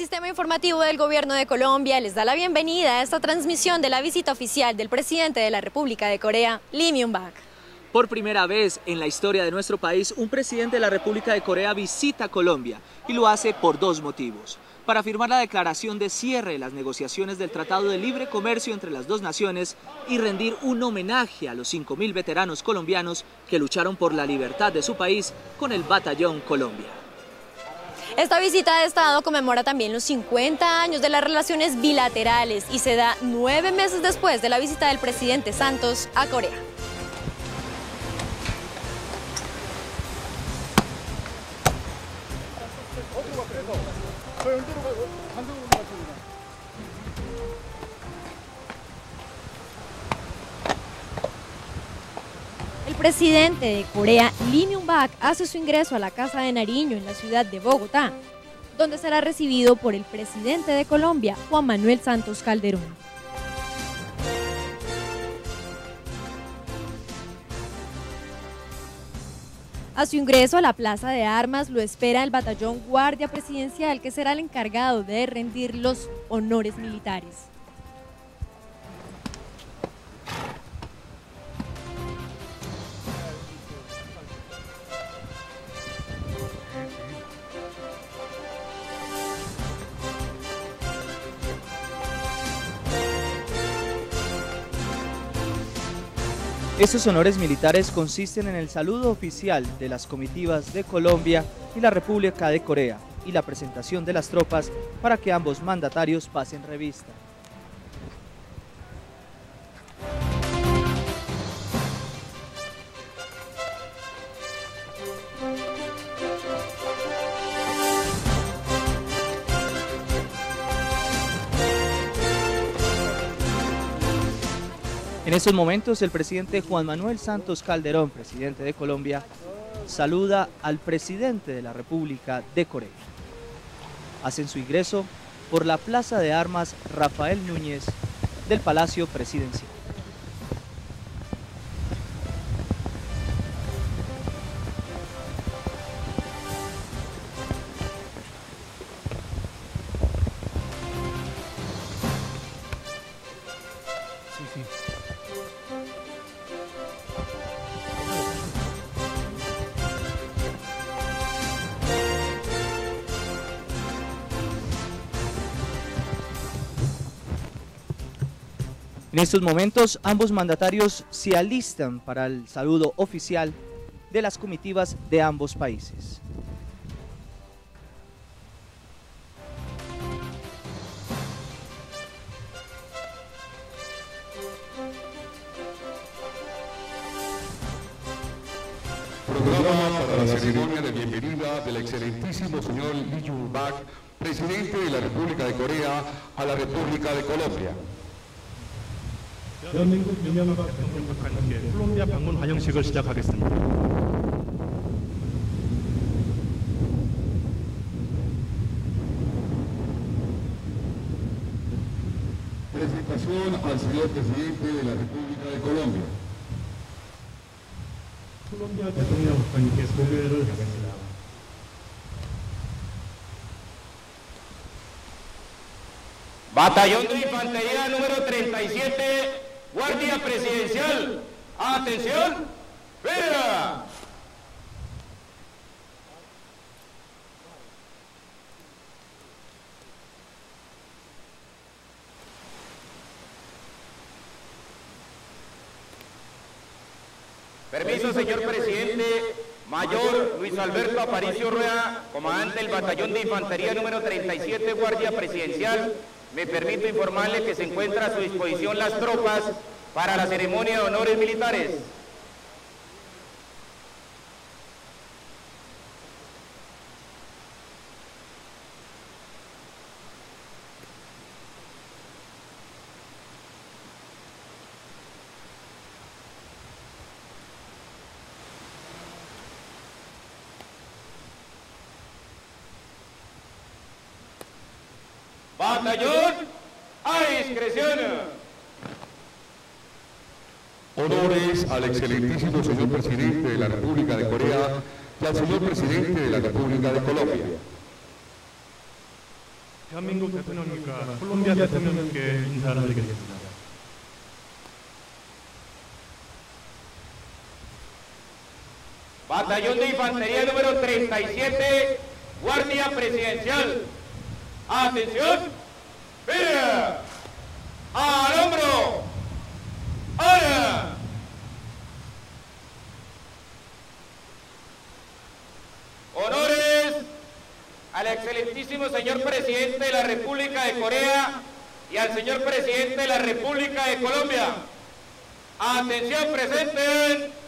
Sistema Informativo del Gobierno de Colombia les da la bienvenida a esta transmisión de la visita oficial del presidente de la República de Corea, Lee Myung-bak. Por primera vez en la historia de nuestro país, un presidente de la República de Corea visita Colombia y lo hace por dos motivos. Para firmar la declaración de cierre de las negociaciones del Tratado de Libre Comercio entre las dos naciones y rendir un homenaje a los 5.000 veteranos colombianos que lucharon por la libertad de su país con el Batallón Colombia. Esta visita de Estado conmemora también los 50 años de las relaciones bilaterales y se da nueve meses después de la visita del presidente Santos a Corea. Presidente de Corea, Lee Myung-bak, hace su ingreso a la Casa de Nariño en la ciudad de Bogotá, donde será recibido por el presidente de Colombia, Juan Manuel Santos Calderón. A su ingreso a la Plaza de Armas lo espera el batallón Guardia Presidencial, que será el encargado de rendir los honores militares. Estos honores militares consisten en el saludo oficial de las comitivas de Colombia y la República de Corea y la presentación de las tropas para que ambos mandatarios pasen revista. En estos momentos el presidente Juan Manuel Santos Calderón, presidente de Colombia, saluda al presidente de la República de Corea. Hacen su ingreso por la Plaza de Armas Rafael Núñez del Palacio Presidencial. En estos momentos ambos mandatarios se alistan para el saludo oficial de las comitivas de ambos países. Programa para la ceremonia de bienvenida del excelentísimo señor Lee Jung-bak, presidente de la República de Corea a la República de Colombia. 대한민국 민영화가 경력한 함께 콜롬비아 방문 환영식을 시작하겠습니다. Presentación al señor presidente de la República de Colombia. 콜롬비아 대통령 국장님께 소개를 하겠습니다. Batallón de Infantería número 37, Guardia Presidencial. Atención, ¡Vera! Permiso, señor presidente. Mayor Luis Alberto Aparicio Rueda, comandante del Batallón de Infantería número 37, Guardia Presidencial, me permito informarle que se encuentra a su disposición las tropas para la ceremonia de honores militares. Batallón a discreción. Honores al excelentísimo señor presidente de la República de Corea y al señor presidente de la República de Colombia. 대한민국 대통령님과 콜롬비아 대통령님께 인사를 드리겠습니다. Batallón de Infantería número 37, Guardia Presidencial. Atención. Señor presidente de la República de Corea y al señor presidente de la República de Colombia. Atención, presenten.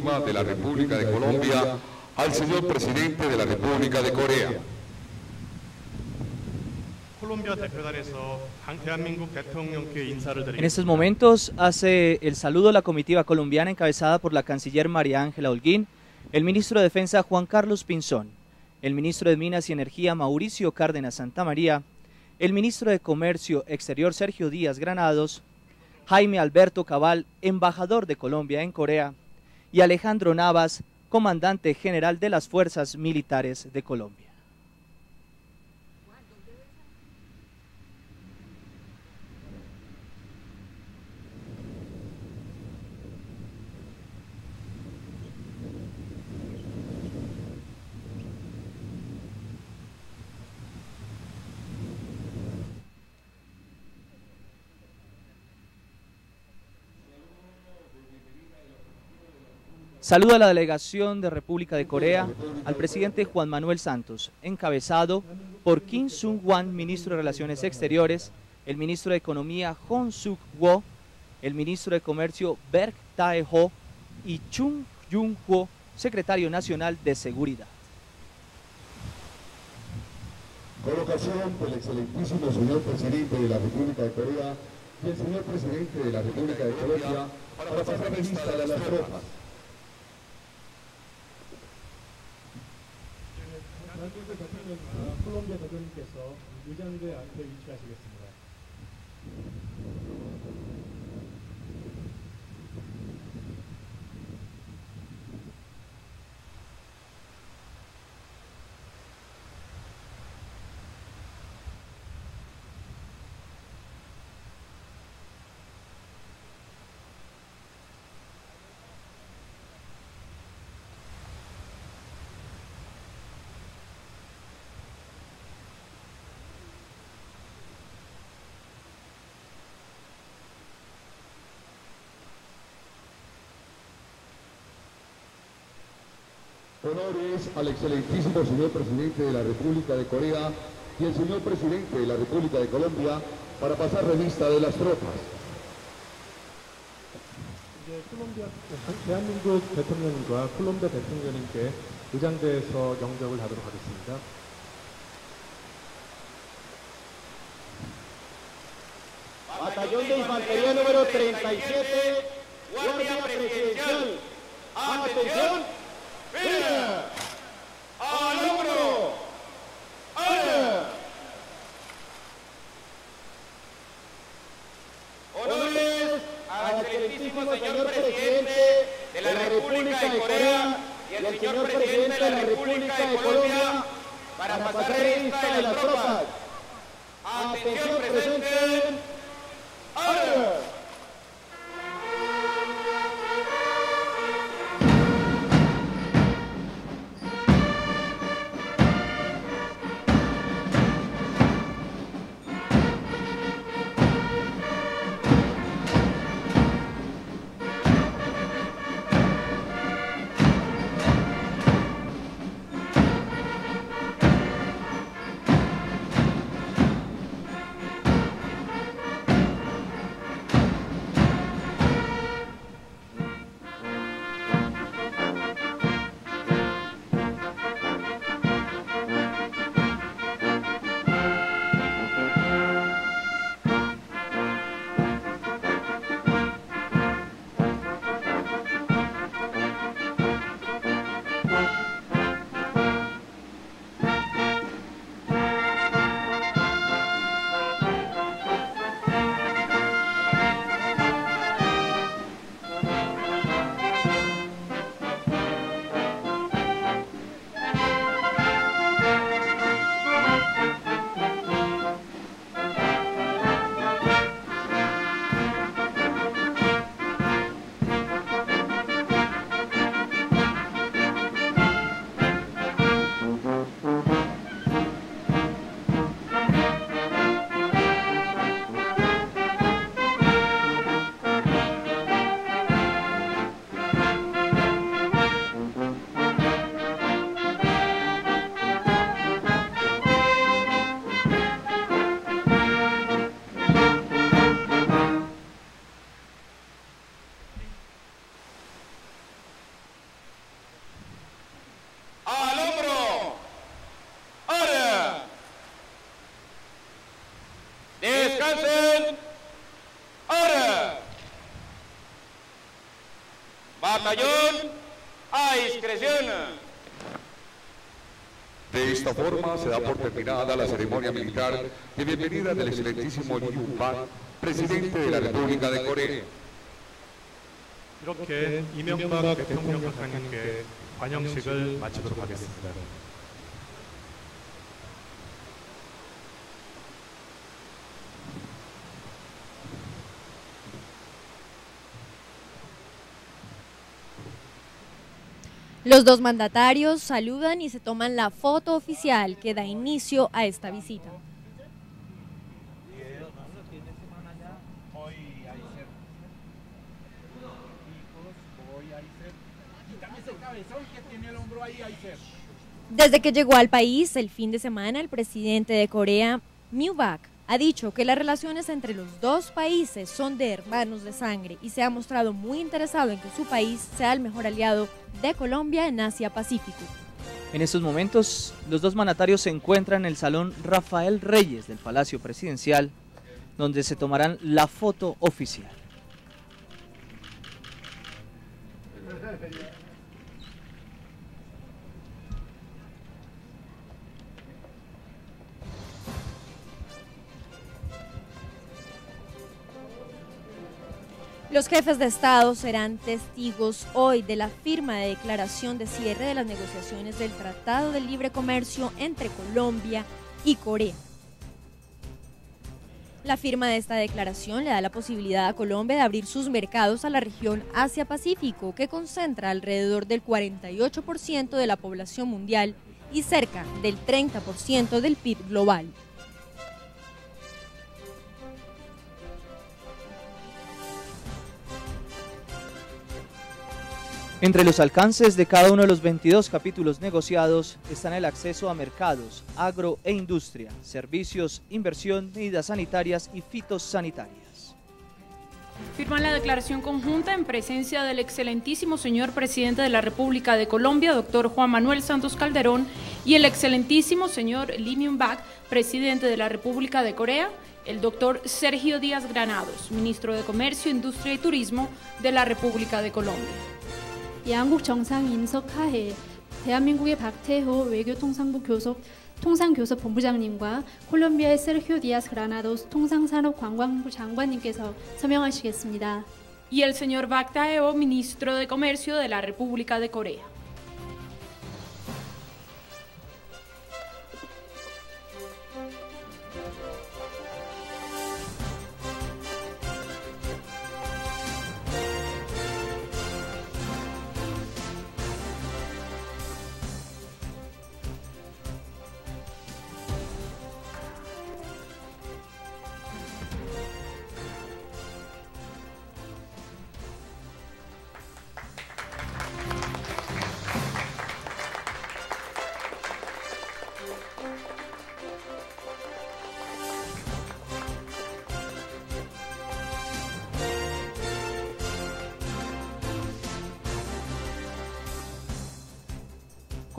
De la República de Colombia al señor presidente de la República de Corea. En estos momentos hace el saludo a la comitiva colombiana encabezada por la canciller María Ángela Holguín, el ministro de Defensa Juan Carlos Pinzón, el ministro de Minas y Energía Mauricio Cárdenas Santa María, el ministro de Comercio Exterior Sergio Díaz Granados, Jaime Alberto Cabal, embajador de Colombia en Corea, y Alejandro Navas, comandante general de las Fuerzas Militares de Colombia. Saluda a la delegación de República de Corea al presidente Juan Manuel Santos, encabezado por Kim Sung-wan, ministro de Relaciones Exteriores, el ministro de Economía Hong Suk-wo, el ministro de Comercio Berg Tae-ho y Chung Jung-ho, secretario nacional de Seguridad. Colocación del excelentísimo señor presidente de la República de Corea y el señor presidente de la República de Colombia para pasar revista de las tropas. 콜롬비아 대표님께서 의장대 앞에 위치하시겠습니다. Honores al excelentísimo señor presidente de la República de Corea y el señor presidente de la República de Colombia para pasar revista de las tropas. 이제 콜롬비아 대한민국 대통령과 콜롬비아 대통령님께 의장대에서 영접을 하도록 하겠습니다. Batallón de Infantería número 37, Guardia Presidencial. Atención. esta forma se da por terminada la ceremonia militar de bienvenida del excelentísimo Lee Yun-bak, presidente de la República de Corea. 이렇게 이명박 대통령 박사님께 관영식을 마치도록 하겠습니다. Los dos mandatarios saludan y se toman la foto oficial que da inicio a esta visita. Desde que llegó al país el fin de semana, el presidente de Corea, Mewbak, ha dicho que las relaciones entre los dos países son de hermanos de sangre y se ha mostrado muy interesado en que su país sea el mejor aliado de Colombia en Asia-Pacífico. En estos momentos, los dos mandatarios se encuentran en el Salón Rafael Reyes del Palacio Presidencial, donde se tomarán la foto oficial. Los jefes de Estado serán testigos hoy de la firma de declaración de cierre de las negociaciones del Tratado de Libre Comercio entre Colombia y Corea. La firma de esta declaración le da la posibilidad a Colombia de abrir sus mercados a la región Asia-Pacífico, que concentra alrededor del 48% de la población mundial y cerca del 30% del PIB global. Entre los alcances de cada uno de los 22 capítulos negociados están el acceso a mercados, agro e industria, servicios, inversión, medidas sanitarias y fitosanitarias. Firman la declaración conjunta en presencia del excelentísimo señor presidente de la República de Colombia, doctor Juan Manuel Santos Calderón, y el excelentísimo señor Lee Myung-bak, presidente de la República de Corea, el doctor Sergio Díaz Granados, ministro de Comercio, Industria y Turismo de la República de Colombia. 양국 정상 인석 하에 대한민국의 박태호 외교통상부 교섭 통상교섭 본부장님과 콜롬비아의 세르히오 디아스 그라나도스 통상산업관광부 장관님께서 서명하시겠습니다. Y el señor Bak Tae-ho, ministro de Comercio de la República de Corea.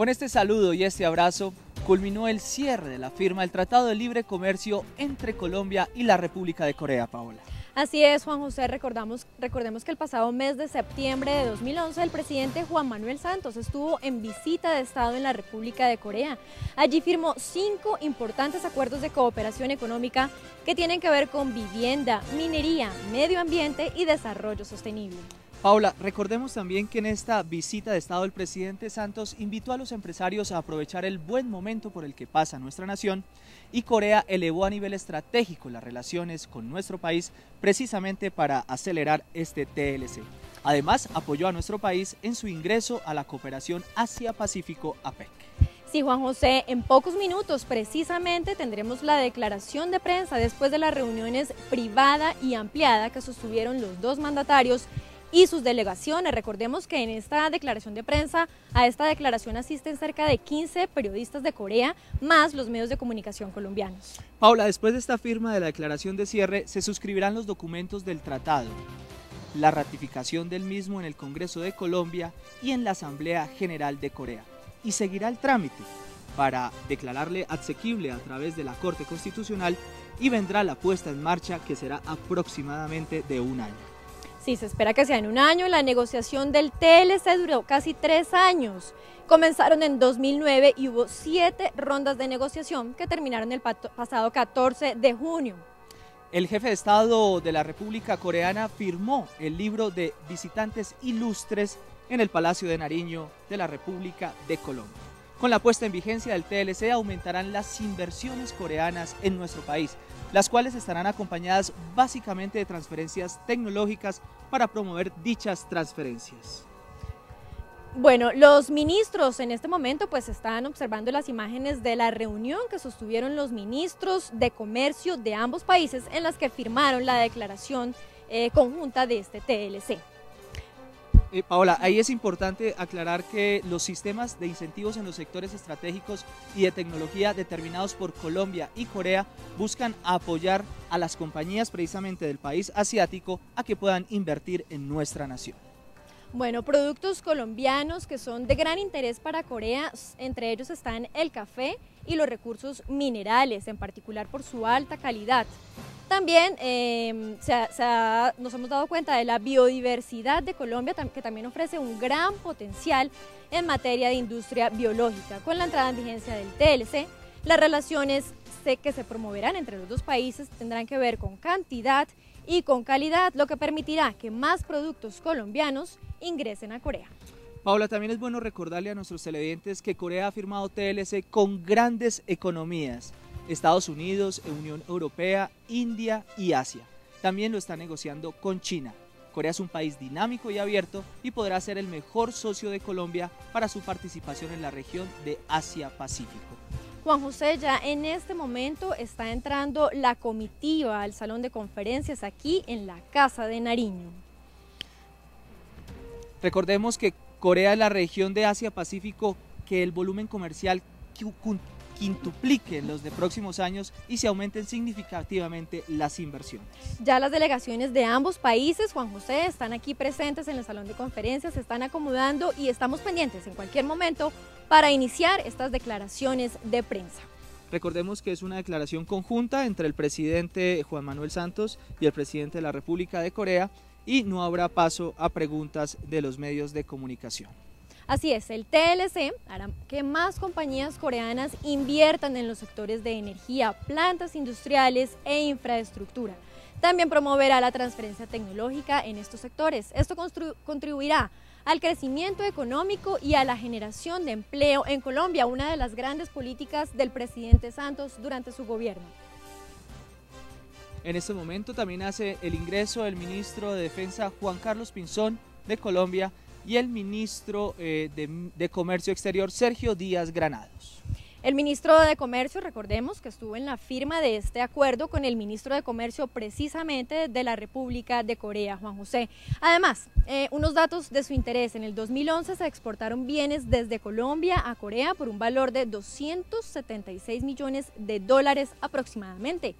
Con este saludo y este abrazo culminó el cierre de la firma del Tratado de Libre Comercio entre Colombia y la República de Corea, Paola. Así es, Juan José, recordamos, recordemos que el pasado mes de septiembre de 2011 el presidente Juan Manuel Santos estuvo en visita de Estado en la República de Corea. Allí firmó cinco importantes acuerdos de cooperación económica que tienen que ver con vivienda, minería, medio ambiente y desarrollo sostenible. Paula, recordemos también que en esta visita de Estado el presidente Santos invitó a los empresarios a aprovechar el buen momento por el que pasa nuestra nación y Corea elevó a nivel estratégico las relaciones con nuestro país precisamente para acelerar este TLC. Además, apoyó a nuestro país en su ingreso a la cooperación Asia-Pacífico APEC. Sí, Juan José, en pocos minutos precisamente tendremos la declaración de prensa después de las reuniones privada y ampliada que sostuvieron los dos mandatarios y sus delegaciones. Recordemos que en esta declaración de prensa, a esta declaración asisten cerca de 15 periodistas de Corea, más los medios de comunicación colombianos. Paula, después de esta firma de la declaración de cierre, se suscribirán los documentos del tratado, la ratificación del mismo en el Congreso de Colombia y en la Asamblea General de Corea. Y seguirá el trámite para declararle asequible a través de la Corte Constitucional y vendrá la puesta en marcha que será aproximadamente de un año. Sí, se espera que sea en un año. La negociación del TLC duró casi tres años. Comenzaron en 2009 y hubo siete rondas de negociación que terminaron el pasado 14 de junio. El jefe de Estado de la República Coreana firmó el libro de visitantes ilustres en el Palacio de Nariño de la República de Colombia. Con la puesta en vigencia del TLC aumentarán las inversiones coreanas en nuestro país, las cuales estarán acompañadas básicamente de transferencias tecnológicas para promover dichas transferencias. Bueno, los ministros en este momento pues están observando las imágenes de la reunión que sostuvieron los ministros de comercio de ambos países en las que firmaron la declaración eh, conjunta de este TLC. Eh, Paola, ahí es importante aclarar que los sistemas de incentivos en los sectores estratégicos y de tecnología determinados por Colombia y Corea buscan apoyar a las compañías precisamente del país asiático a que puedan invertir en nuestra nación. Bueno, productos colombianos que son de gran interés para Corea, entre ellos están el café y los recursos minerales, en particular por su alta calidad. También em, nos hemos dado cuenta de la biodiversidad de Colombia, que también ofrece un gran potencial en materia de industria biológica. Con la entrada en vigencia del TLC, las relaciones que se promoverán entre los dos países tendrán que ver con cantidad y con calidad, lo que permitirá que más productos colombianos ingresen a Corea. Paula, también es bueno recordarle a nuestros televidentes que Corea ha firmado TLC con grandes economías, Estados Unidos, Unión Europea, India y Asia. También lo está negociando con China. Corea es un país dinámico y abierto y podrá ser el mejor socio de Colombia para su participación en la región de Asia-Pacífico. Juan José, ya en este momento está entrando la comitiva al salón de conferencias aquí en la Casa de Nariño. Recordemos que Corea es la región de Asia-Pacífico que el volumen comercial quintuplique en los de próximos años y se aumenten significativamente las inversiones. Ya las delegaciones de ambos países, Juan José, están aquí presentes en el salón de conferencias, se están acomodando y estamos pendientes en cualquier momento para iniciar estas declaraciones de prensa. Recordemos que es una declaración conjunta entre el presidente Juan Manuel Santos y el presidente de la República de Corea y no habrá paso a preguntas de los medios de comunicación. Así es, el TLC hará que más compañías coreanas inviertan en los sectores de energía, plantas industriales e infraestructura. También promoverá la transferencia tecnológica en estos sectores. Esto contribuirá al crecimiento económico y a la generación de empleo en Colombia, una de las grandes políticas del presidente Santos durante su gobierno. En este momento también hace el ingreso el ministro de Defensa Juan Carlos Pinzón de Colombia y el ministro eh, de, Comercio Exterior Sergio Díaz Granados. El ministro de Comercio, recordemos que estuvo en la firma de este acuerdo con el ministro de Comercio precisamente de la República de Corea, Juan José. Además, eh, unos datos de su interés. En el 2011 se exportaron bienes desde Colombia a Corea por un valor de 276 millones de dólares aproximadamente.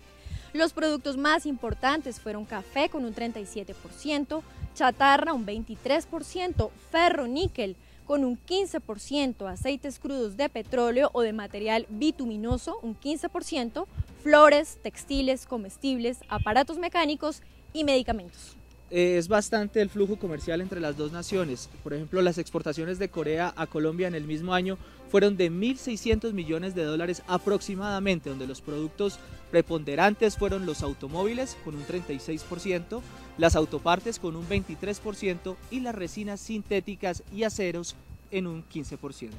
Los productos más importantes fueron café con un 37%, chatarra un 23%, ferro níquel con un 15%, aceites crudos de petróleo o de material bituminoso un 15%, flores, textiles, comestibles, aparatos mecánicos y medicamentos. Eh, es bastante el flujo comercial entre las dos naciones. Por ejemplo, las exportaciones de Corea a Colombia en el mismo año fueron de 1.600 millones de dólares aproximadamente, donde los productos preponderantes fueron los automóviles con un 36%, las autopartes con un 23% y las resinas sintéticas y aceros en un 15%.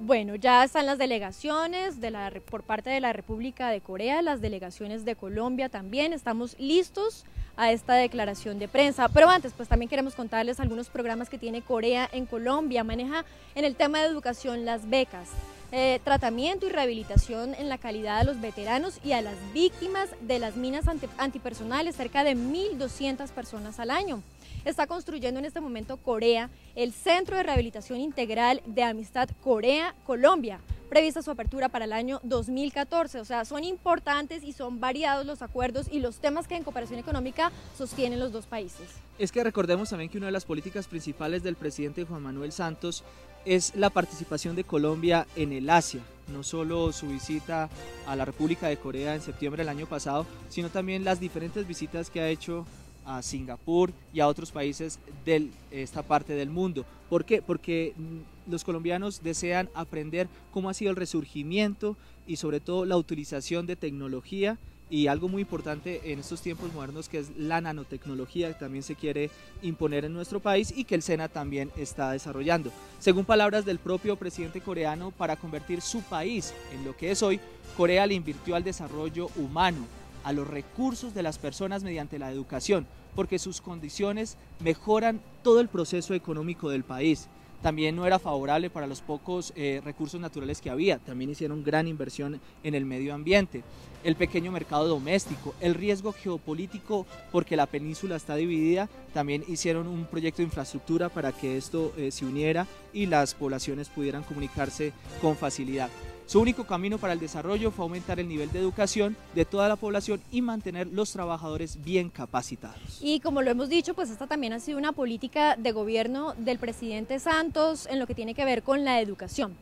Bueno, ya están las delegaciones de la, por parte de la República de Corea, las delegaciones de Colombia también. Estamos listos a esta declaración de prensa. Pero antes, pues también queremos contarles algunos programas que tiene Corea en Colombia. Maneja en el tema de educación las becas. Eh, tratamiento y rehabilitación en la calidad de los veteranos y a las víctimas de las minas antipersonales, cerca de 1.200 personas al año. Está construyendo en este momento Corea el Centro de Rehabilitación Integral de Amistad Corea-Colombia, prevista su apertura para el año 2014. O sea, son importantes y son variados los acuerdos y los temas que en cooperación económica sostienen los dos países. Es que recordemos también que una de las políticas principales del presidente Juan Manuel Santos es la participación de Colombia en el Asia, no solo su visita a la República de Corea en septiembre del año pasado, sino también las diferentes visitas que ha hecho a Singapur y a otros países de esta parte del mundo. ¿Por qué? Porque mm, los colombianos desean aprender cómo ha sido el resurgimiento y sobre todo la utilización de tecnología y algo muy importante en estos tiempos modernos que es la nanotecnología que también se quiere imponer en nuestro país y que el SENA también está desarrollando. Según palabras del propio presidente coreano, para convertir su país en lo que es hoy, Corea le invirtió al desarrollo humano, a los recursos de las personas mediante la educación, porque sus condiciones mejoran todo el proceso económico del país. también no era favorable para los pocos eh, recursos naturales que había. También hicieron gran inversión en el medio ambiente, el pequeño mercado doméstico, el riesgo geopolítico porque la península está dividida. También hicieron un proyecto de infraestructura para que esto eh, se uniera y las poblaciones pudieran comunicarse con facilidad. Su único camino para el desarrollo fue aumentar el nivel de educación de toda la población y mantener los trabajadores bien capacitados. Y como lo hemos dicho, pues esta también ha sido una política de gobierno del presidente Santos en lo que tiene que ver con la educación.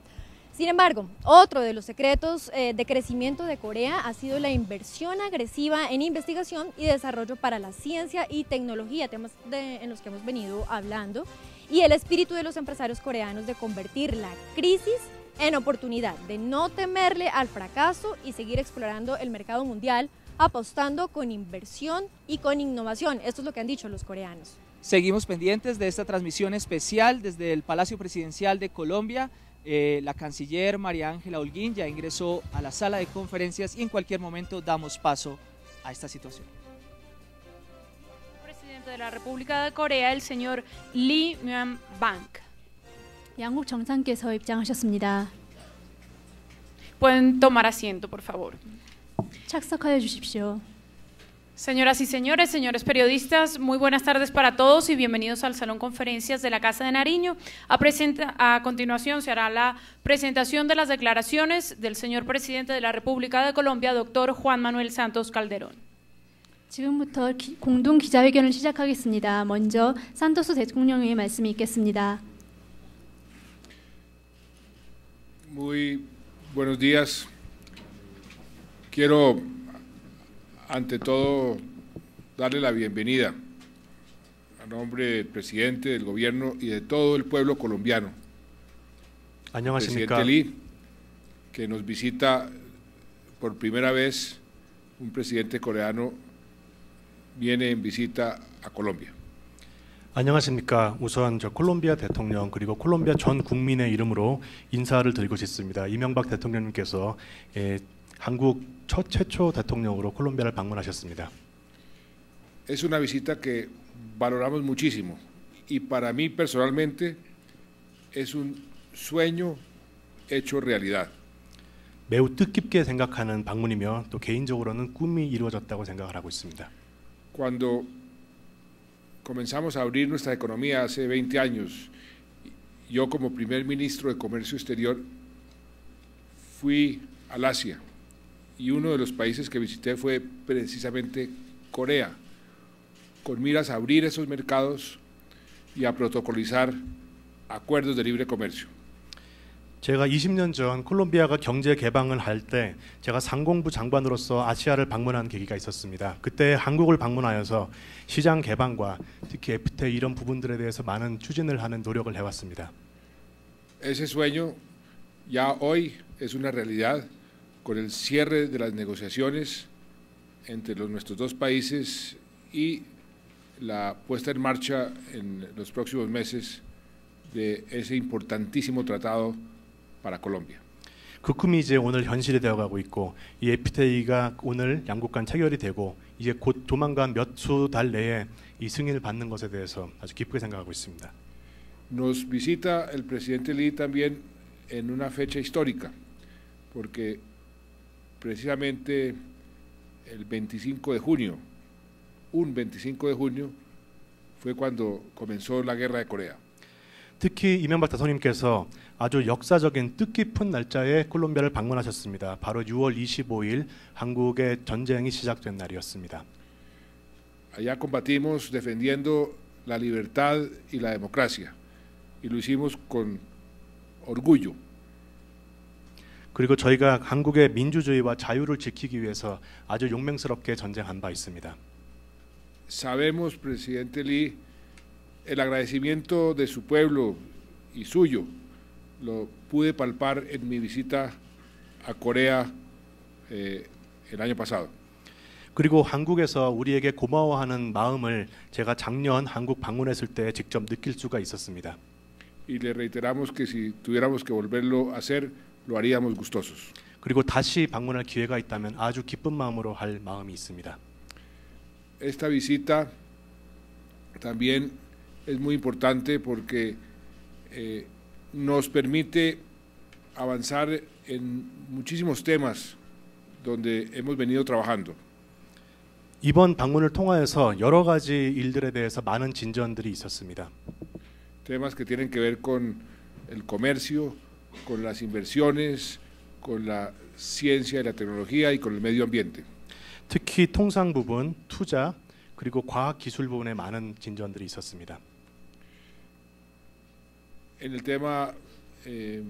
Sin embargo, otro de los secretos eh, de crecimiento de Corea ha sido la inversión agresiva en investigación y desarrollo para la ciencia y tecnología, temas en los que hemos venido hablando, y el espíritu de los empresarios coreanos de convertir la crisis en oportunidad de no temerle al fracaso y seguir explorando el mercado mundial, apostando con inversión y con innovación. Esto es lo que han dicho los coreanos. Seguimos pendientes de esta transmisión especial desde el Palacio Presidencial de Colombia. Eh, la canciller María Ángela Holguín ya ingresó a la sala de conferencias y en cualquier momento damos paso a esta situación. Presidente de la República de Corea, el señor Lee Myung-bak. 양국 정상께서 입장하셨습니다. Pueden tomar asiento, por favor. 착석하여 주십시오. Señoras y señores, señores periodistas, muy buenas tardes para todos y bienvenidos al Salón Conferencias de la Casa de Nariño. A, presenta- a continuación se hará la presentación de las declaraciones del señor presidente de la República de Colombia, doctor Juan Manuel Santos Calderón. 지금부터 기- 공동 기자회견을 시작하겠습니다. 먼저 산토스 대통령의 말씀이 있겠습니다. Muy buenos días. Quiero, ante todo, darle la bienvenida a nombre del presidente, del gobierno y de todo el pueblo colombiano. Año más presidente Lee, que nos visita por primera vez un presidente coreano viene en visita a Colombia. 안녕하십니까? 우선 저 콜롬비아 대통령 그리고 콜롬비아 전 국민의 이름으로 인사를 드리고 싶습니다. 이명박 대통령님께서 예, 한국 첫 최초 대통령으로 콜롬비아를 방문하셨습니다. Es una visita que valoramos muchísimo y para mí personalmente es un sueño hecho realidad. 매우 뜻깊게 생각하는 방문이며 또 개인적으로는 꿈이 이루어졌다고 생각을 하고 있습니다. Cuando comenzamos a abrir nuestra economía hace 20 años, yo como primer ministro de Comercio Exterior fui al Asia y uno de los países que visité fue precisamente Corea, con miras a abrir esos mercados y a protocolizar acuerdos de libre comercio. 제가 20년 전 콜롬비아가 경제 개방을 할 때 제가 상공부 장관으로서 아시아를 방문한 계기가 있었습니다. 그때 한국을 방문하여서 시장 개방과 특히 FTA 이런 부분들에 대해서 많은 추진을 하는 노력을 해왔습니다. Ese sueño ya hoy es una realidad con el cierre de las negociaciones entre los, nuestros dos países y la puesta en marcha en los próximos meses de ese importantísimo tratado para Colombia. 그 꿈이 이제 오늘 현실이 되어가고 있고 이 FTA가 오늘 양국 간 체결이 되고 이제 곧 조만간 몇 수 달 내에 이 승인을 받는 것에 대해서 아주 기쁘게 생각하고 있습니다. Nos visita el presidente Lee también en una fecha histórica, porque precisamente el 25 de junio, un 25 de junio, fue cuando comenzó la guerra de Corea. 특히 이명박 대통령님께서 아주 역사적인 뜻깊은 날짜에 콜롬비아를 방문하셨습니다. 바로 6월 25일 한국의 전쟁이 시작된 날이었습니다. Allá combatimos defendiendo la libertad y la democracia, y lo hicimos con orgullo. 그리고 저희가 한국의 민주주의와 자유를 지키기 위해서 아주 용맹스럽게 전쟁한 바 있습니다. Sabemos, presidente Lee, el agradecimiento de su pueblo y suyo. Lo pude palpar en mi visita a Corea eh, el año pasado. 그리고 한국에서 우리에게 고마워하는 마음을 제가 작년 한국 방문했을 때 직접 느낄 수가 있었습니다. Y le reiteramos que si tuviéramos que volverlo a hacer, lo haríamos gustosos. 그리고 다시 방문할 기회가 있다면 아주 기쁜 마음으로 할 마음이 있습니다. Esta visita también es muy importante porque eh, nos permite avanzar en muchísimos temas donde hemos venido trabajando. 이번 방문을 통하여서 여러 가지 일들에 대해서 많은 진전들이 있었습니다. Temas que tienen que ver con el comercio, con las inversiones, con la ciencia y la tecnología y con el medio ambiente. 특히 통상 부분, 투자 그리고 과학 기술 부분에 많은 진전들이 있었습니다. En el tema eh,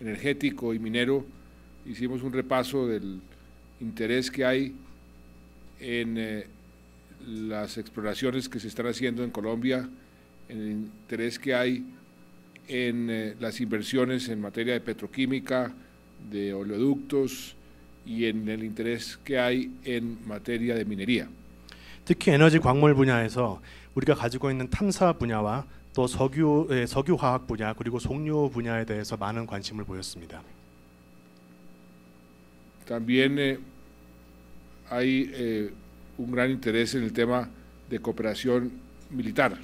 energético y minero hicimos un repaso del interés que hay en eh, las exploraciones que se están haciendo en Colombia, en el interés que hay en eh, las inversiones en materia de petroquímica, de oleoductos y en el interés que hay en materia de minería. 특히 에너지 광물 분야에서 우리가 가지고 있는 탐사 분야와 또 석유 예, 석유 화학 분야 그리고 송료 분야에 대해서 많은 관심을 보였습니다. También eh, hay eh, un gran interés en el tema de cooperación militar.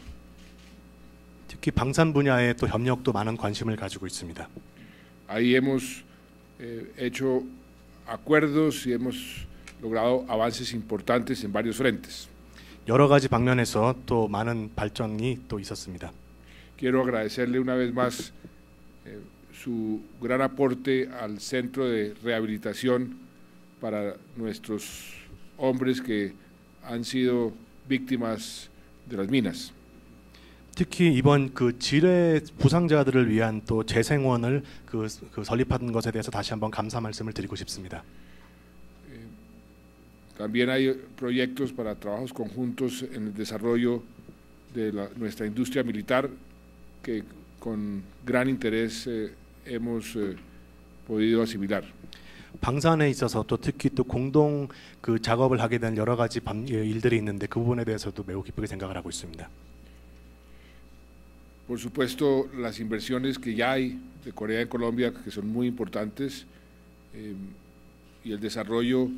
특히 방산 분야에 또 협력도 많은 관심을 가지고 있습니다. Ahí hemos eh, hecho acuerdos y hemos logrado avances importantes en varios frentes. 여러 가지 방면에서 또 많은 발전이 또 있었습니다. Quiero agradecerle una vez más eh, su gran aporte al centro de rehabilitación para nuestros hombres que han sido víctimas de las minas. 특히 이번 그 지뢰 부상자들을 위한 또 재생원을 그, 그 설립한 것에 대해서 다시 한번 감사 말씀을 드리고 싶습니다. También hay proyectos para trabajos conjuntos en el desarrollo de la- nuestra industria militar que con gran interés eh, hemos eh, podido asimilar. 방산에 있어서 또 특히 또 공동 그 작업을 하게 된 여러 가지 방- 예, 일들이 있는데 그 부분에 대해서도 매우 기쁘게 생각을 하고 있습니다. Por supuesto, las inversiones que ya hay de Corea en Colombia, que son muy importantes, eh, y el desarrollo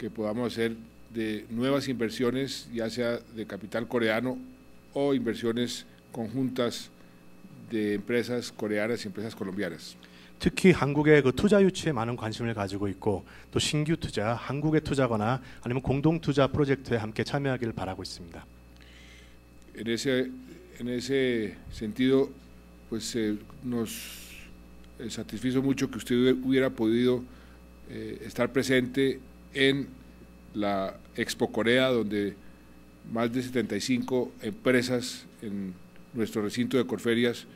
que podamos hacer de nuevas inversiones, ya sea de capital coreano o inversiones conjuntas de empresas coreanas y empresas colombianas. 특히 한국의 그 투자 유치에 많은 관심을 가지고 있고 또 신규 투자, 한국에 투자거나 아니면 공동 투자 프로젝트에 함께 참여하기를 바라고 있습니다. En ese, en ese sentido, pues eh, nos eh, satisfizo mucho que usted hubiera podido eh, estar presente en la Expo Corea, donde más de 75 empresas en nuestro recinto de Corferias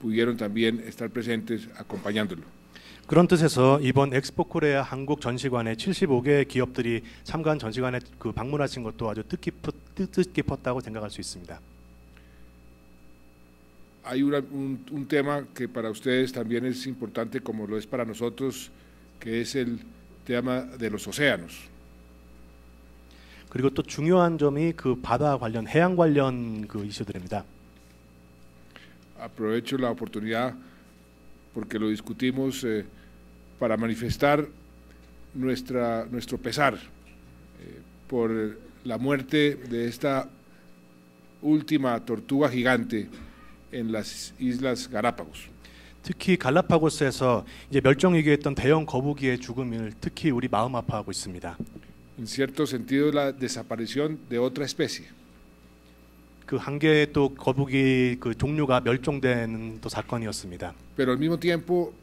pudieron también estar presentes acompañándolo. 그런 뜻에서 이번 엑스포 코리아 한국 전시관에 75개 기업들이 참가한 전시관에 그 방문하신 것도 아주 뜻깊, 뜻- 뜻깊었다고 생각할 수 있습니다. Hay una- un, un tema que para ustedes también es importante, como lo es para nosotros, que es el tema de los océanos. 그리고 또 중요한 점이 그 바다 관련, 해양 관련 그 이슈들입니다. aprovecho la oportunidad porque lo discutimos eh, para manifestar nuestra, nuestro pesar eh, por la muerte de esta última tortuga gigante en las Islas Galápagos. 특히 갈라파고스에서 이제 멸종 위기했던 대형 거북이의 죽음을 특히 우리 마음 아파하고 있습니다. En cierto sentido, la desaparición de otra especie. 그한 개의 또 거북이 그 종류가 멸종되는 또 사건이었습니다. pero al mismo tiempo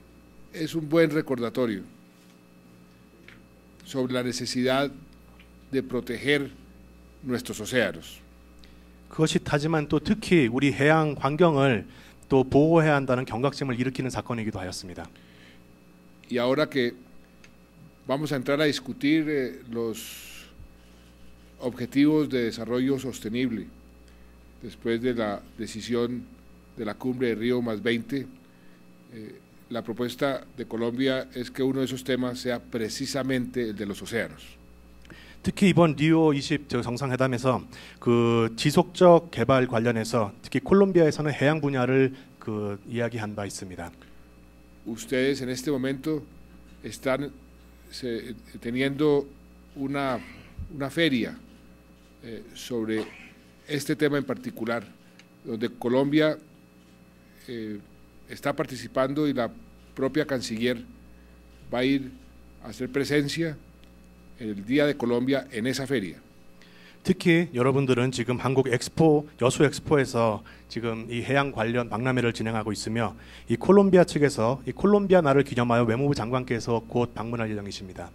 es un buen recordatorio sobre la necesidad de proteger nuestros océanos. 그것이 하지만 또 특히 우리 해양 환경을 또 보호해야 한다는 경각심을 일으키는 사건이기도 하였습니다. Y ahora que vamos a entrar a discutir eh, los objetivos de desarrollo sostenible, después de la decisión de la cumbre de Río más 20, eh, la propuesta de Colombia es que uno de esos temas sea precisamente el de los océanos. 특히 이번 리오 20 정상회담에서 그 지속적 개발 관련해서 특히 콜롬비아에서는 해양 분야를 그 이야기한 바 있습니다. ustedes en este momento están se- teniendo una, una feria eh, sobre este tema en particular, donde Colombia eh, está participando y la propia canciller va a ir a hacer presencia el Día de Colombia en esa feria. 특히 여러분들은 지금 한국 엑스포 여수 엑스포에서 지금 이 해양 관련 박람회를 진행하고 있으며 이 콜롬비아 측에서 이 콜롬비아 날을 기념하여 외무부 장관께서 곧 방문할 예정이십니다.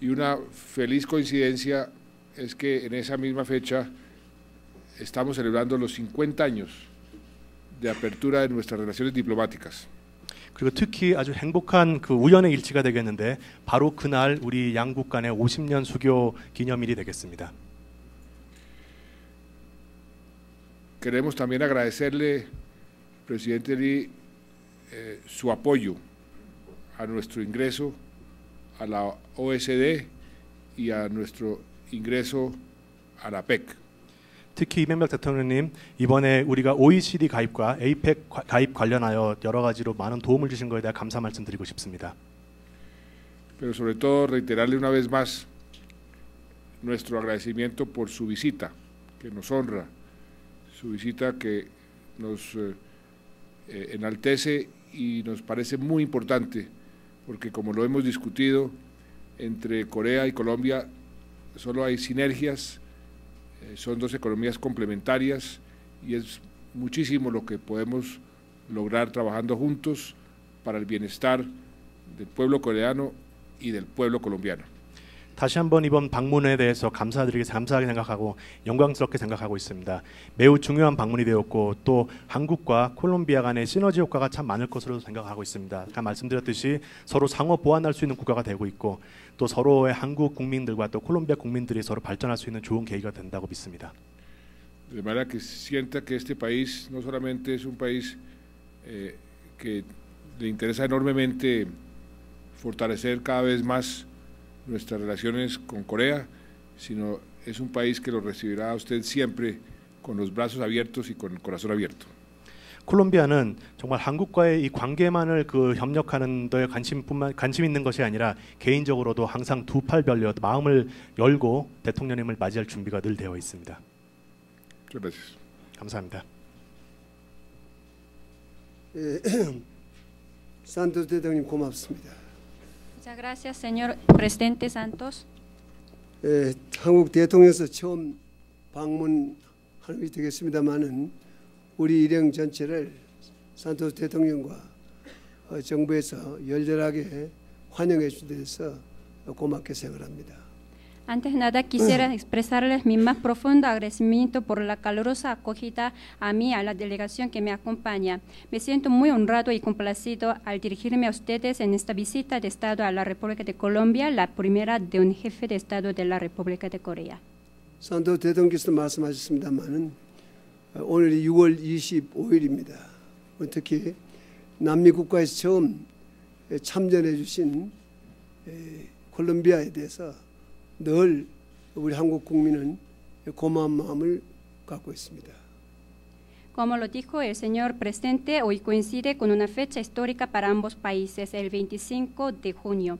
Y una feliz coincidencia es que en esa misma fecha estamos celebrando los 50 años de apertura de nuestras relaciones diplomáticas. 그리고 특히 아주 행복한 그 우연의 일치가 되겠는데 바로 그날 우리 양국 간의 50년 수교 기념일이 되겠습니다. Queremos también agradecerle, presidente Lee, eh, su apoyo a nuestro ingreso a la OSD y a nuestro ingreso a la PEC. 특히 이명박 대통령님 이번에 우리가 OECD 가입과 APEC 과- 가입 관련하여 여러 가지로 많은 도움을 주신 것에 대해 감사 말씀드리고 싶습니다. pero sobre todo reiterarle una vez más nuestro agradecimiento por su visita, que nos honra, su visita que nos eh, eh, enaltece y nos parece muy importante, porque como lo hemos discutido, entre Corea y Colombia solo hay sinergias, eh, son dos economías complementarias y es muchísimo lo que podemos lograr trabajando juntos para el bienestar del pueblo coreano y del pueblo colombiano. 다시 한번 이번 방문에 대해서 감사드리게 감사하게 생각하고 영광스럽게 생각하고 있습니다. 매우 중요한 방문이 되었고 또 한국과 콜롬비아 간의 시너지 효과가 참 많을 것으로 생각하고 있습니다. 아까 말씀드렸듯이 서로 상호 보완할 수 있는 국가가 되고 있고 또 서로의 한국 국민들과 또 콜롬비아 국민들이 서로 발전할 수 있는 좋은 계기가 된다고 믿습니다. De manera que sienta que este país no solamente es un país eh, que le interesa enormemente fortalecer cada vez más nuestras relaciones con Corea, sino es un país que lo recibirá a usted siempre con los brazos abiertos y con el corazón abierto. 콜롬비아는 정말 한국과의 이 관계만을 그 협력하는 데 관심뿐만 관심 있는 것이 아니라 개인적으로도 항상 두 팔 벌려 마음을 열고 대통령님을 맞이할 준비가 늘 되어 있습니다. 감사합니다. 예, 산토스 대통령 고맙습니다. Muchas gracias, señor presidente Santos. 예, 한국 대통령에서 처음 방문하는 되겠습니다만은 우리 일행 전체를 산토스 대통령과 어, 정부에서 열렬하게 환영해 준 데서 고맙게 생각합니다. Antes de nada, quisiera expresarles mi más profundo agradecimiento por la calurosa acogida a mí, a la delegación que me acompaña. Me siento muy honrado y complacido al dirigirme a ustedes en esta visita de Estado a la República de Colombia, la primera de un jefe de Estado de la República de Corea. 산토스 대통령께서 말씀하셨습니다만은 어, 오늘이 6월 25일입니다. 특히 남미 국가에서 처음 예, 참전해 주신 에, 콜롬비아에 대해서 늘 우리 한국 국민은 고마운 마음을 갖고 있습니다. Como lo dijo el señor presidente, hoy coincide con una fecha histórica para ambos países, el 25 de junio.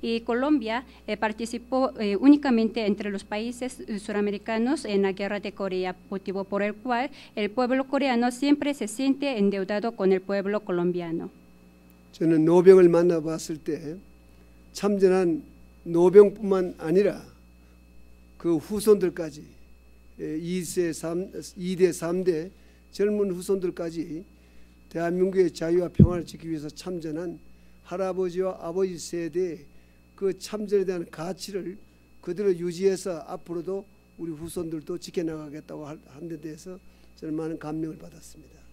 Y Colombia eh, participó eh, únicamente entre los países eh, suramericanos en la guerra de Corea, motivo por el cual el pueblo coreano siempre se siente endeudado con el pueblo colombiano. 저는 노병을 만나봤을 때 참전한 노병뿐만 아니라 그 후손들까지 2세 3, 2대 3대 젊은 후손들까지 대한민국의 자유와 평화를 지키기 위해서 참전한 할아버지와 아버지 세대의 그 참전에 대한 가치를 그대로 유지해서 앞으로도 우리 후손들도 지켜나가겠다고 한데 대해서 저는 많은 감명을 받았습니다.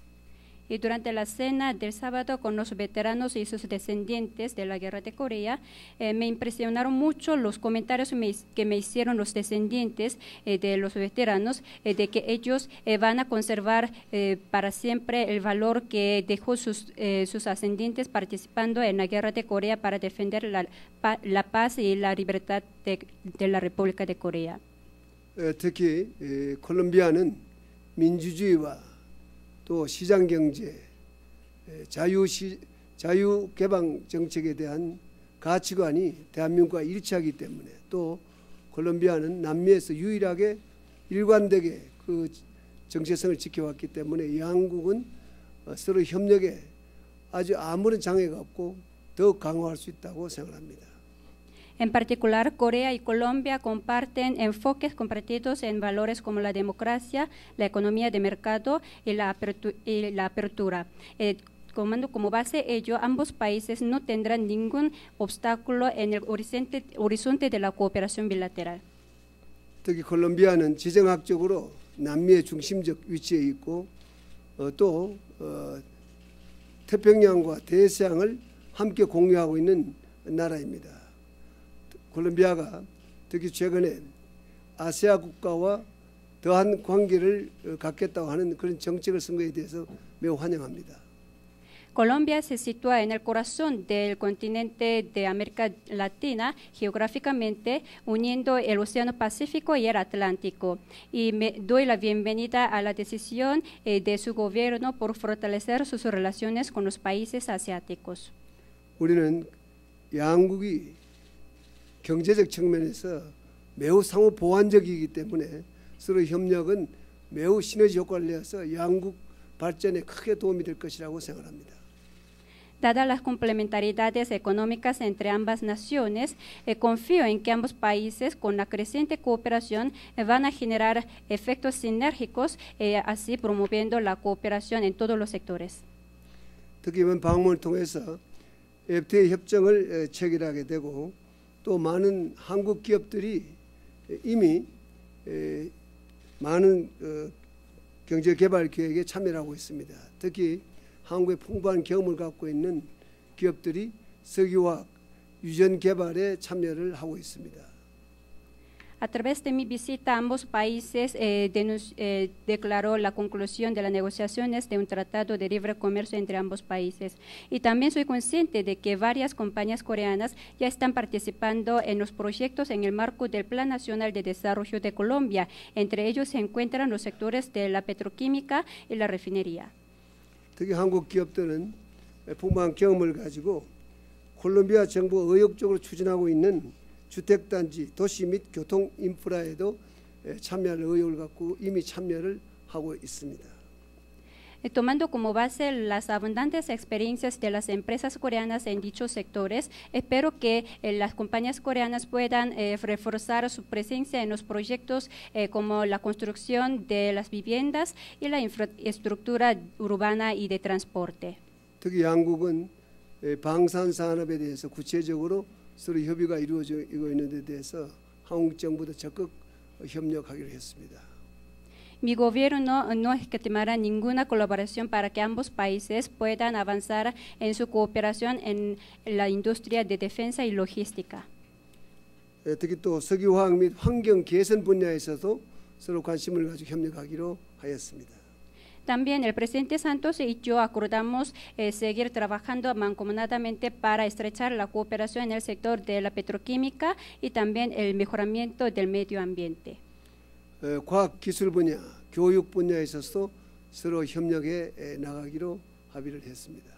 Y durante la cena del sábado con los veteranos y sus descendientes de la guerra de Corea, eh, me impresionaron mucho los comentarios me- que me hicieron los descendientes eh, de los veteranos, eh, de que ellos eh, van a conservar eh, para siempre el valor que dejó sus, eh, sus ascendientes participando en la guerra de Corea para defender la, pa- la paz y la libertad de, de la República de Corea. 에, 특히 에, 콜롬비아는 민주주의와 또 시장 경제, 에, 자유 시, 자유 개방 정책에 대한 가치관이 대한민국과 일치하기 때문에 또 콜롬비아는 남미에서 유일하게 일관되게 그 정체성을 지켜왔기 때문에 이 한국은 어, 서로 협력에 아주 아무런 장애가 없고 더 강화할 수 있다고 생각합니다. En particular, Corea y Colombia comparten enfoques compartidos en valores como la democracia, la economía de mercado y la, apertu- y la apertura. Eh, tomando como base ello, ambos países no tendrán ningún obstáculo en el horizonte, horizonte de la cooperación bilateral. 특히 콜롬비아는 지정학적으로 남미의 중심적 위치에 있고 어, 또 어, 태평양과 대서양을 함께 공유하고 있는 나라입니다. 콜롬비아가 특히 최근에 아시아 국가와 더한 관계를 어, 갖겠다고 하는 그런 정책을 쓴 것에 대해서 매우 환영합니다. Colombia se sitúa en el corazón del continente de América Latina geográficamente, uniendo el Océano Pacífico y el Atlántico. Y me doy la bienvenida a la decisión eh, de su gobierno por fortalecer sus relaciones con los países asiáticos. 우리는 양국이 경제적 측면에서 매우 상호 보완적이기 때문에 서로 협력은 매우 시너지 효과를 내서 양국 발전에 크게 도움이 될 것이라고 생각합니다. Dadas las complementariedades económicas entre ambas naciones, eh, confío en que ambos países, con la creciente cooperación, eh, van a generar efectos sinérgicos, eh, así promoviendo la cooperación en todos los sectores. 특히 이번 방문을 통해서 FTA 협정을 에, 체결하게 되고 또 많은 한국 기업들이 에, 이미 에, 많은 어, 경제 개발 계획에 참여를 하고 있습니다. 특히 한국의 풍부한 경험을 갖고 있는 기업들이 석유화학 유전 개발에 참여를 하고 있습니다. A través de mi visita a ambos países, eh, denunci- eh, declaró la conclusión de las negociaciones de un tratado de libre comercio entre ambos países. Y también soy consciente de que varias compañías coreanas ya están participando en los proyectos en el marco del Plan Nacional de Desarrollo de Colombia. Entre ellos se encuentran los sectores de la petroquímica y la refinería. 특히 한국 기업들은 풍부한 경험을 가지고 콜롬비아 정부가 의욕적으로 추진하고 있는 주택단지, 도시 및 교통 인프라에도 에, 참여할 의욕을 갖고 이미 참여를 하고 있습니다. Eh, Tomando como base las abundantes experiencias de las empresas coreanas en dichos sectores, espero que eh, las compañías coreanas puedan eh, reforzar su presencia en los proyectos eh, como la construcción de las viviendas y la infraestructura urbana y de transporte. 특히 양국은 에, 방산 산업에 대해서 구체적으로 서로 협의가 이루어지고 있는 데 대해서 한국 정부도 적극 어, 협력하기로 했습니다. Mi gobierno no escatimará ninguna colaboración para que ambos países puedan avanzar en su cooperación en la industria de defensa y logística. 에, 특히 또 석유화학 및 환경 개선 분야에 있어서 서로 관심을 가지고 협력하기로 하였습니다. También el presidente Santos y yo acordamos eh, seguir trabajando mancomunadamente para estrechar la cooperación en el sector de la petroquímica y también el mejoramiento del medio ambiente. 에, 과학 기술 분야, 교육 분야에 있어서 서로 협력해 에, 나가기로 합의를 했습니다.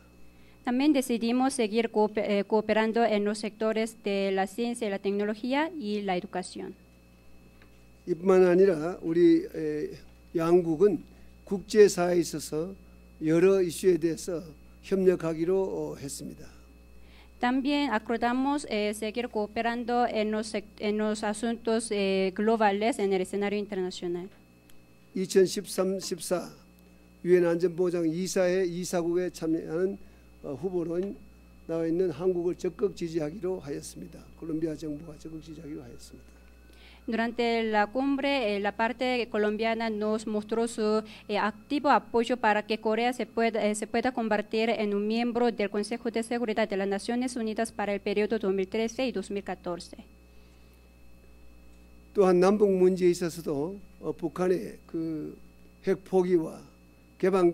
También decidimos seguir coope- eh, cooperando en los sectores de la ciencia y la tecnología y la educación. 이뿐만 아니라 우리 에, 양국은 국제사회에 있어서 여러 이슈에 대해서 협력하기로 어, 했습니다. También acordamos eh, seguir cooperando en los, en los asuntos eh, globales en el escenario internacional. 2013-14 유엔 안전보장 이사회 이사국에 참여하는 어, 후보로 나와 있는 한국을 적극 지지하기로 하였습니다. 콜롬비아 정부가 적극 지지하기로 하였습니다. Durante la cumbre, eh, la parte colombiana nos mostró su eh, activo apoyo para que Corea se pueda, eh, se pueda convertir en un miembro del Consejo de Seguridad de las Naciones Unidas para el periodo 2013 y 2014. 또한 남북 문제에 있어서도 어, 북한의 그 핵 포기와 개방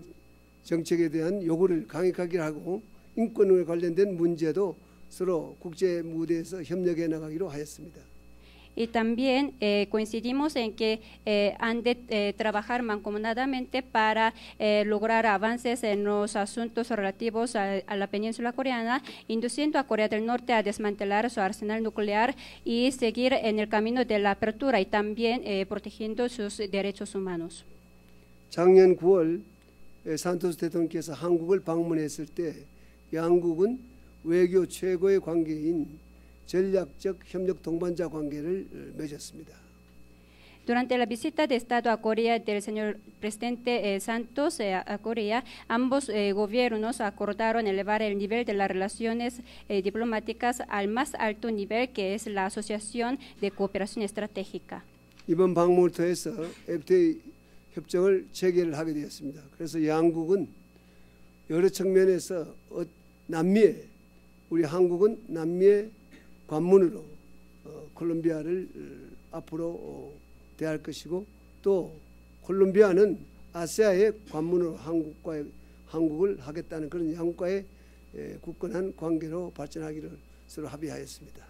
정책에 대한 요구를 강력하게 하고 인권에 관련된 문제도 서로 국제 무대에서 협력해 나가기로 하였습니다. Y también eh, coincidimos en que eh, han de eh, trabajar mancomunadamente para eh, lograr avances en los asuntos relativos a, a la península coreana, induciendo a Corea del Norte a desmantelar su arsenal nuclear y seguir en el camino de la apertura y también eh, protegiendo sus derechos humanos. 작년 9월 산토스 대통령께서 한국을 방문했을 때 양국은 외교 최고의 관계인 전략적 협력 동반자 관계를 맺었습니다. Durante la visita de Estado a Corea del señor presidente eh, Santos eh, a Corea, ambos eh, gobiernos acordaron elevar el nivel de las relaciones diplomáticas al más alto nivel, que es la Asociación de Cooperación Estratégica. 이번 방문을 통해서 FTA 협정을 체결을 하게 되었습니다. 그래서 양국은 여러 측면에서 남미에 우리 한국은 남미의 관문으로 콜롬비아를 앞으로 대할 것이고 또 콜롬비아는 아시아의 관문으로 한국과 한국을 하겠다는 그런 양국과의 굳건한 관계로 발전하기를 서로 합의하였습니다.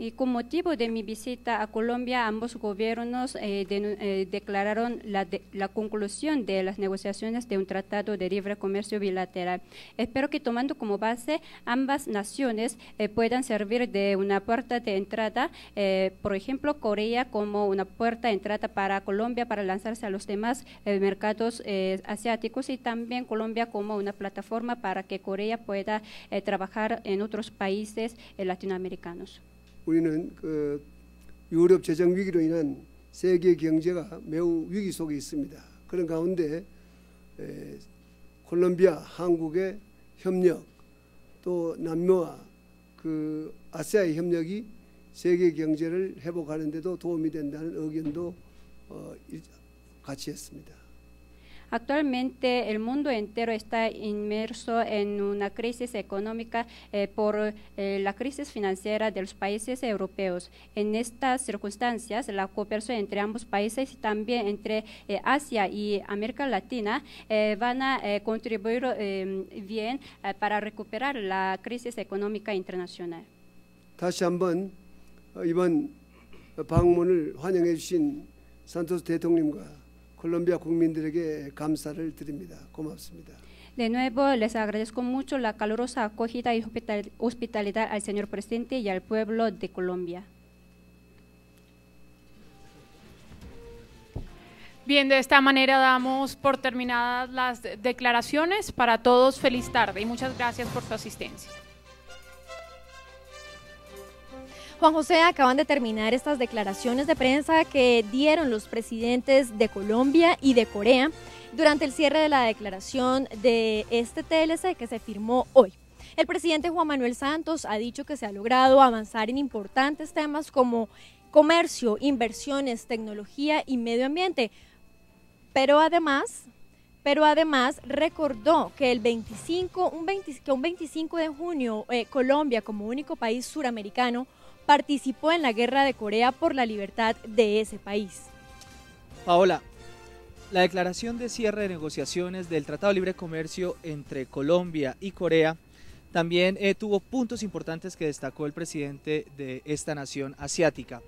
Y con motivo de mi visita a Colombia, ambos gobiernos eh, eh, declararon la, de, la, conclusión de las negociaciones de un tratado de libre comercio bilateral. Espero que tomando como base ambas naciones eh, puedan servir de una puerta de entrada, por ejemplo, Corea como una puerta de entrada para Colombia para lanzarse a los demás mercados asiáticos y también Colombia como una plataforma para que Corea pueda trabajar en otros países latinoamericanos. 우리는 그 유럽 재정 위기로 인한 세계 경제가 매우 위기 속에 있습니다. 그런 가운데 에, 콜롬비아, 한국의 협력 또 남미와 그 아시아의 협력이 세계 경제를 회복하는 데도 도움이 된다는 의견도 어, 같이 했습니다. Actualmente el mundo entero está inmerso en una crisis económica eh, por eh, la crisis financiera de los países europeos. En estas circunstancias, la cooperación entre ambos países y también entre eh, Asia y América Latina van a contribuir bien para recuperar la crisis económica internacional. 다시 한번 이번 방문을 환영해 주신 산토스 대통령과 콜롬비아 국민들에게 감사를 드립니다. 고맙습니다. De nuevo, les agradezco mucho la calurosa acogida y hospitalidad al señor presidente y al pueblo de Colombia. Bien, de esta manera damos por terminadas las declaraciones. Para todos, feliz tarde y muchas gracias por su asistencia. Juan José, acaban de terminar estas declaraciones de prensa que dieron los presidentes de Colombia y de Corea durante el cierre de la declaración de este TLC que se firmó hoy. El presidente Juan Manuel Santos ha dicho que se ha logrado avanzar en importantes temas como comercio, inversiones, tecnología y medio ambiente, pero además pero además recordó que el 25, un, 25 de junio eh, Colombia como único país suramericano participó en la guerra de Corea por la libertad de ese país. Paola, la declaración de cierre de negociaciones del Tratado de Libre Comercio entre Colombia y Corea también eh, tuvo puntos importantes que destacó el presidente de esta nación asiática.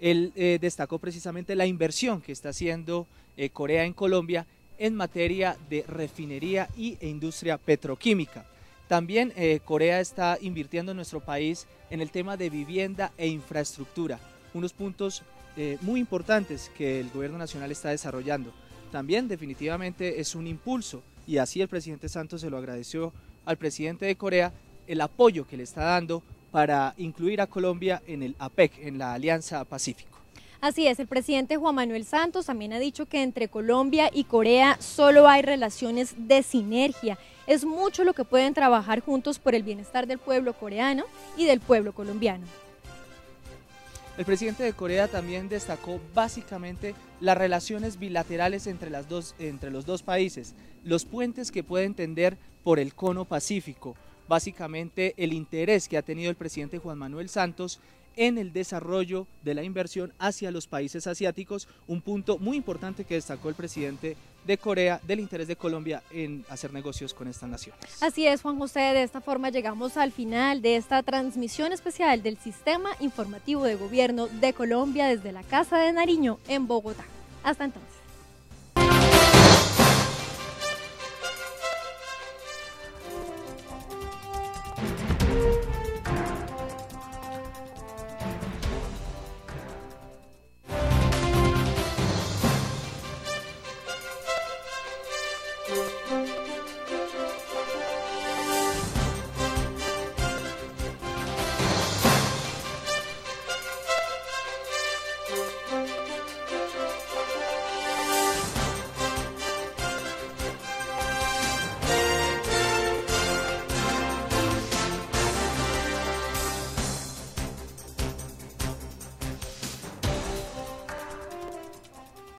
Él eh, destacó precisamente la inversión que está haciendo eh, Corea en Colombia en materia de refinería y, e industria petroquímica. También Corea está invirtiendo en nuestro país en el tema de vivienda e infraestructura, unos puntos eh, muy importantes que el gobierno nacional está desarrollando. También definitivamente es un impulso y así el presidente Santos se lo agradeció al presidente de Corea el apoyo que le está dando para incluir a Colombia en el APEC, en la Alianza Pacífico. Así es, el presidente Juan Manuel Santos también ha dicho que entre Colombia y Corea solo hay relaciones de sinergia. Es mucho lo que pueden trabajar juntos por el bienestar del pueblo coreano y del pueblo colombiano. El presidente de Corea también destacó básicamente las relaciones bilaterales entre, las dos, entre los dos países, los puentes que pueden tender por el cono pacífico, básicamente el interés que ha tenido el presidente Juan Manuel Santos en el desarrollo de la inversión hacia los países asiáticos, un punto muy importante que destacó el presidente de Corea del interés de Colombia en hacer negocios con estas naciones. Así es, Juan José, de esta forma llegamos al final de esta transmisión especial del Sistema Informativo de Gobierno de Colombia desde la Casa de Nariño en Bogotá. Hasta entonces.